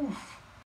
Oof.